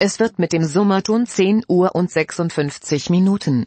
Es wird mit dem Summerton 10 Uhr und 56 Minuten.